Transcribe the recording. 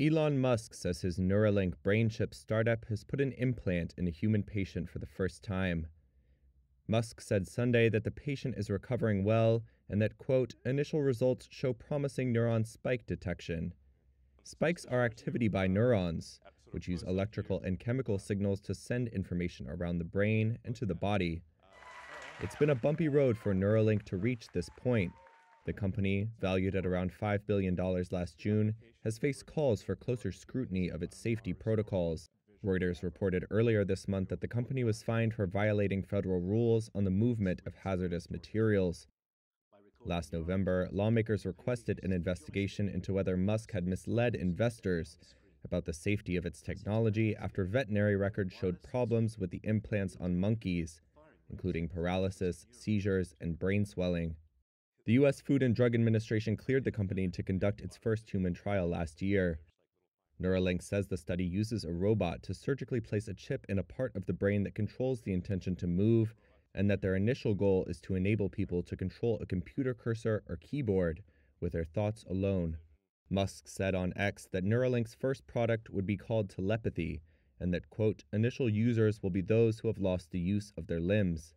Elon Musk says his Neuralink brain chip startup has put an implant in a human patient for the first time. Musk said Sunday that the patient is recovering well and that, quote, initial results show promising neuron spike detection. Spikes are activity by neurons, which use electrical and chemical signals to send information around the brain and to the body. It's been a bumpy road for Neuralink to reach this point. The company, valued at around $5 billion last June, has faced calls for closer scrutiny of its safety protocols. Reuters reported earlier this month that the company was fined for violating federal rules on the movement of hazardous materials. Last November, lawmakers requested an investigation into whether Musk had misled investors about the safety of its technology after veterinary records showed problems with the implants on monkeys, including paralysis, seizures, and brain swelling. The U.S. Food and Drug Administration cleared the company to conduct its first human trial last year. Neuralink says the study uses a robot to surgically place a chip in a part of the brain that controls the intention to move and that their initial goal is to enable people to control a computer cursor or keyboard with their thoughts alone. Musk said on X that Neuralink's first product would be called telepathy and that, quote, initial users will be those who have lost the use of their limbs.